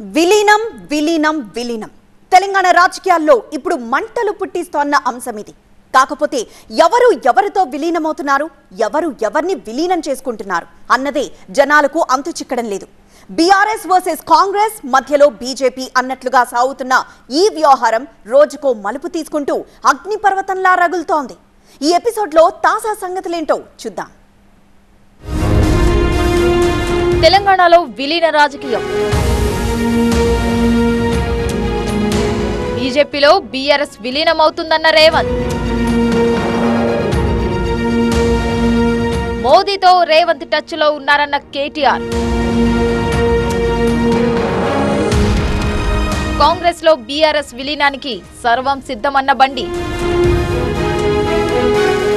విలీనం విలీనం విలీనం. తెలంగాణ రాజకీయాల్లో ఇప్పుడు మంటలు పుట్టిస్తోన్న అంశం ఇది. కాకపోతే ఎవరు ఎవరితో విలీనమవుతున్నారు? ఎవరు ఎవరిని విలీనం చేసుకుంటున్నారు? అన్నదే జనాలకు అంతు చిక్కడం లేదు. బీఆర్ఎస్ వర్సెస్ కాంగ్రెస్ మధ్యలో బీజేపీ అన్నట్లుగా సాగుతున్న ఈ వ్యవహారం రోజుకో మలుపు తీసుకుంటూ అగ్నిపర్వతంలా రగులుతోంది. ఈ ఎపిసోడ్లో తాజా సంగతులేంటో చూద్దాం. తెలంగాణలో విలీన రాజకీయం. బీజేపీలో బీఆర్ఎస్ విలీనమవుతుందన్న రేవంత్. మోదీతో రేవంత్ టచ్లో ఉన్నారన్న కేటీఆర్. కాంగ్రెస్లో బీఆర్ఎస్ విలీనానికి సర్వం సిద్ధమన్న బండి.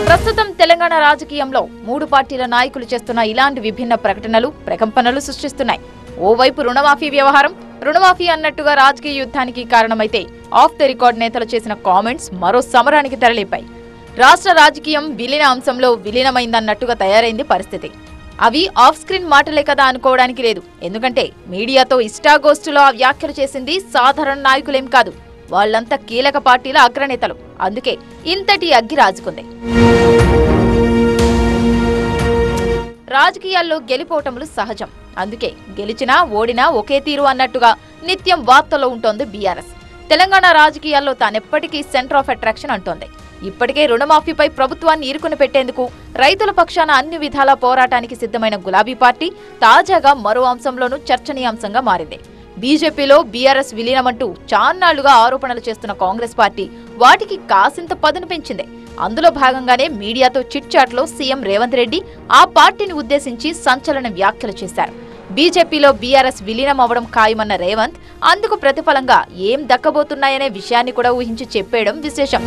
ప్రస్తుతం తెలంగాణ రాజకీయంలో మూడు పార్టీల నాయకులు చేస్తున్న ఇలాంటి విభిన్న ప్రకటనలు ప్రకంపనలు సృష్టిస్తున్నాయి. ఓవైపు రుణమాఫీ వ్యవహారం రుణమాఫీ అన్నట్టుగా రాజకీయ యుద్ధానికి కారణమైతే ఆఫ్ ది రికార్డ్ నేతలు చేసిన కామెంట్స్ మరో సమరానికి తెరలేపాయి రాష్ట్ర రాజకీయం విలీన అంశంలో విలీనమైందన్నట్టుగా తయారైంది పరిస్థితి. అవి ఆఫ్ స్క్రీన్ మాటలే కదా అనుకోవడానికి లేదు. ఎందుకంటే మీడియాతో ఇష్టాగోష్ఠిలో ఆ వ్యాఖ్యలు చేసింది సాధారణ నాయకులేం కాదు. వాళ్ళంతా కీలక పార్టీల అగ్రనేతలు. అందుకే ఇంతటి అగ్గి రాజుకుంది. రాజకీయాల్లో గెలిపోవటములు సహజం. అందుకే గెలిచినా ఓడినా ఒకే తీరు అన్నట్టుగా నిత్యం వార్తల్లో ఉంటోంది బీఆర్ఎస్. తెలంగాణ రాజకీయాల్లో తానెప్పటికీ సెంటర్ ఆఫ్ అట్రాక్షన్ అంటోంది. ఇప్పటికే రుణమాఫీపై ప్రభుత్వాన్ని ఇరుకుని పెట్టేందుకు రైతుల పక్షాన అన్ని విధాల పోరాటానికి సిద్ధమైన గులాబీ పార్టీ తాజాగా మరో అంశంలోనూ చర్చనీయాంశంగా మారింది. బీజేపీలో బీఆర్ఎస్ విలీనమంటూ చాన్నాళ్ళుగా ఆరోపణలు చేస్తున్న కాంగ్రెస్ పార్టీ వాటికి కాసింత పదును పెంచింది. అందులో భాగంగానే మీడియాతో చిట్ సీఎం రేవంత్ రెడ్డి ఆ పార్టీని ఉద్దేశించి సంచలన వ్యాఖ్యలు చేశారు. బీజేపీలో బీఆర్ఎస్ విలీనం అవ్వడం ఖాయమన్న రేవంత్ అందుకు ప్రతిఫలంగా ఏం దక్కబోతున్నాయనే విషయాన్ని కూడా ఊహించి చెప్పేయడం విశేషం.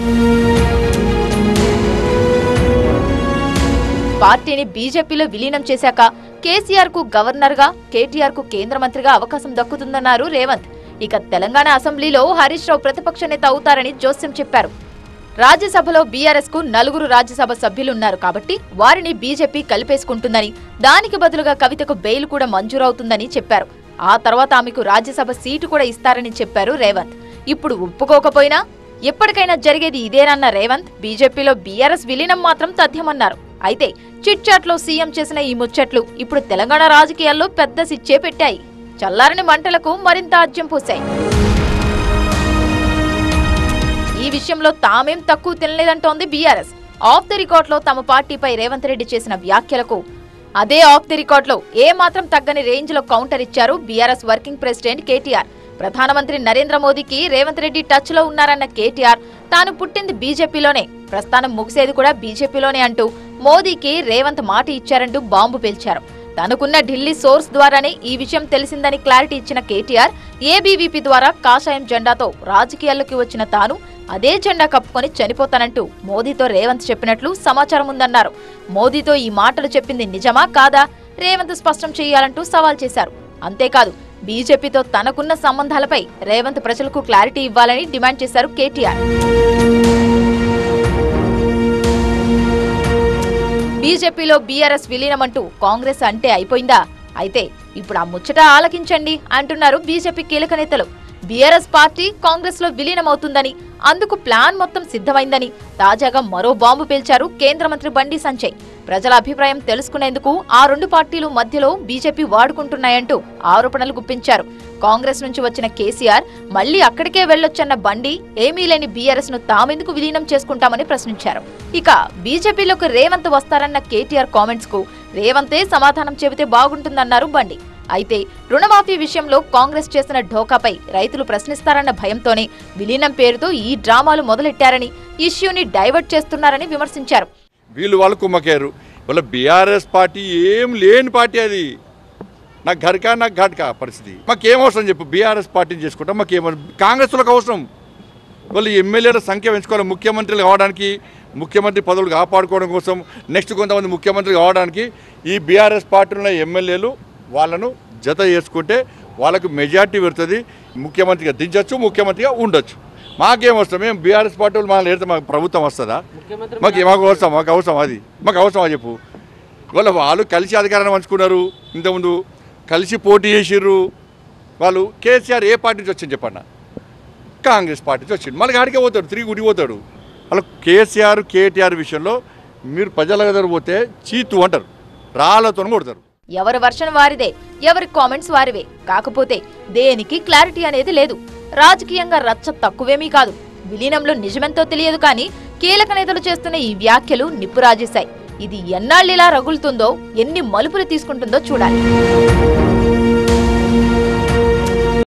పార్టీని బీజేపీలో విలీనం చేశాక కేసీఆర్కు గవర్నర్గా కేటీఆర్కు కేంద్ర మంత్రిగా అవకాశం దక్కుతుందన్నారు రేవంత్. ఇక తెలంగాణ అసెంబ్లీలో హరీష్ రావు ప్రతిపక్ష నేత అవుతారని జోస్యం చెప్పారు. రాజ్యసభలో బీఆర్ఎస్కు నలుగురు రాజ్యసభ సభ్యులున్నారు కాబట్టి వారిని బీజేపీ కలిపేసుకుంటుందని దానికి బదులుగా కవితకు బెయిల్ కూడా మంజూరవుతుందని చెప్పారు. ఆ తర్వాత ఆమెకు రాజ్యసభ సీటు కూడా ఇస్తారని చెప్పారు రేవంత్. ఇప్పుడు ఒప్పుకోకపోయినా ఎప్పటికైనా జరిగేది ఇదేనన్న రేవంత్ బీజేపీలో బీఆర్ఎస్ విలీనం మాత్రం తథ్యమన్నారు అయితే చిట్లో సీఎం చేసిన ఈ ముచ్చట్లు ఇప్పుడు తెలంగాణ రాజకీయాల్లో పెద్ద సిచ్చే పెట్టాయి. చల్లారని మంటలకు మరింత ఆజ్యం పోశాయి. ఈ విషయంలో తామేం తక్కువ తినలేదంటోంది బీఆర్ఎస్. ఆఫ్ ది రికార్డ్లో తమ పార్టీపై రేవంత్ రెడ్డి చేసిన వ్యాఖ్యలకు అదే ఆఫ్ ది రికార్డ్లో ఏ మాత్రం తగ్గని రేంజ్లో కౌంటర్ ఇచ్చారు బీఆర్ఎస్ వర్కింగ్ ప్రెసిడెంట్ కేటీఆర్. ప్రధానమంత్రి నరేంద్ర మోదీకి రేవంత్ రెడ్డి టచ్లో ఉన్నారన్న కేటీఆర్. తాను పుట్టింది బీజేపీలోనే ప్రస్థానం ముగిసేది కూడా బీజేపీలోనే అంటూ మోదీకి రేవంత్ మాట ఇచ్చారంటూ బాంబు పేల్చారు. తనకున్న ఢిల్లీ సోర్స్ ద్వారానే ఈ విషయం తెలిసిందని క్లారిటీ ఇచ్చిన కేటీఆర్ ఏబీవీపీ ద్వారా కాషాయం జెండాతో రాజకీయాల్లోకి వచ్చిన తాను అదే జెండా కప్పుకొని చనిపోతానంటూ మోదీతో రేవంత్ చెప్పినట్లు సమాచారం ఉందన్నారు. మోదీతో ఈ మాటలు చెప్పింది నిజమా కాదా? రేవంత్ స్పష్టం చేయాలంటూ సవాల్ చేశారు. అంతేకాదు బీజేపీతో తనకున్న సంబంధాలపై రేవంత్ ప్రజలకు క్లారిటీ ఇవ్వాలని డిమాండ్ చేశారు కేటీఆర్. బీజేపీలో బీఆర్ఎస్ విలీనమంటూ కాంగ్రెస్ అంటే అయిపోయిందా? అయితే ఇప్పుడు ఆ ముచ్చట ఆలకించండి అంటున్నారు బీజేపీ కీలక నేతలు. బీఆర్ఎస్ పార్టీ కాంగ్రెస్లో విలీనమవుతుందని అందుకు ప్లాన్ మొత్తం సిద్ధమైందని తాజాగా మరో బాంబు పేల్చారు కేంద్ర మంత్రి బండి సంజయ్. ప్రజల అభిప్రాయం తెలుసుకునేందుకు ఆ రెండు పార్టీలు మధ్యలో బీజేపీ వాడుకుంటున్నాయంటూ ఆరోపణలు గుప్పించారు. కాంగ్రెస్ నుంచి వచ్చిన కేసీఆర్ మళ్ళీ అక్కడికే వెళ్ళొచ్చన్న బండి ఏమీ లేని బీఆర్ఎస్ను తామెందుకు విలీనం చేసుకుంటామని ప్రశ్నించారు. ఇక బీజేపీలోకి రేవంత్ వస్తారన్న కేటీఆర్ కామెంట్స్కు రేవంతే సమాధానం చెబితే బాగుంటుందన్నారు బండి. అయితే రుణమాఫీ విషయంలో కాంగ్రెస్ చేసిన ఢోకాపై రైతులు ప్రశ్నిస్తారన్న భయంతోనే విలీనం పేరుతో ఈ డ్రామాలు మొదలెట్టారని ఇష్యూని డైవర్ట్ చేస్తున్నారని విమర్శించారు. వీళ్ళు వాళ్ళు కుమ్మకారు. వాళ్ళ బీఆర్ఎస్ పార్టీ ఏం లేని పార్టీ అది. నాకు ఘర్కా నాకు ఘట్కా పరిస్థితి. మాకేం అవసరం చెప్పు బీఆర్ఎస్ పార్టీని చేసుకుంటాం మాకేం కాంగ్రెస్లకు అవసరం. వాళ్ళు ఎమ్మెల్యేల సంఖ్య పెంచుకోవాలి ముఖ్యమంత్రులు కావడానికి ముఖ్యమంత్రి పదవులు కాపాడుకోవడం కోసం నెక్స్ట్ కొంతమంది ముఖ్యమంత్రి కావడానికి ఈ బీఆర్ఎస్ పార్టీలో ఉన్న ఎమ్మెల్యేలు వాళ్ళను జత చేసుకుంటే వాళ్ళకు మెజార్టీ పెడుతుంది ముఖ్యమంత్రిగా దించవచ్చు ముఖ్యమంత్రిగా ఉండొచ్చు. మాకేం వస్తాం మేము బీఆర్ఎస్ పార్టీ వాళ్ళు మనల్ని ఏడితే మాకు ప్రభుత్వం వస్తుందా? మాకు మాకు అవసరం మాకు అవసరం అది. మాకు అవసరమా చెప్పు. వాళ్ళ వాళ్ళు కలిసి అధికారాన్ని పంచుకున్నారు ఇంతకుముందు. కలిసి పోటీ చేసిర్రు. వాళ్ళు కేసీఆర్ ఏ పార్టీ నుంచి వచ్చింది చెప్పన్న? కాంగ్రెస్ పార్టీ నుంచి వచ్చింది. మళ్ళీ ఆడికే పోతాడు తిరిగి గుడి పోతాడు. అలా కేసీఆర్ కేటీఆర్ విషయంలో మీరు ప్రజల దగ్గర పోతే చీతు అంటారు రాళ్ళతో కొడతారు. ఎవరి వర్షన్ వారిదే ఎవరి కామెంట్స్ వారివే. కాకపోతే దేనికి క్లారిటీ అనేది లేదు. రాజకీయంగా రచ్చ తక్కువేమీ కాదు. విలీనంలో నిజమెంతో తెలియదు కానీ కీలక నేతలు చేస్తున్న ఈ వ్యాఖ్యలు నిప్పురాజేశాయి. ఇది ఎన్నాళ్ళిలా రగులుతుందో ఎన్ని మలుపులు తీసుకుంటుందో చూడాలి.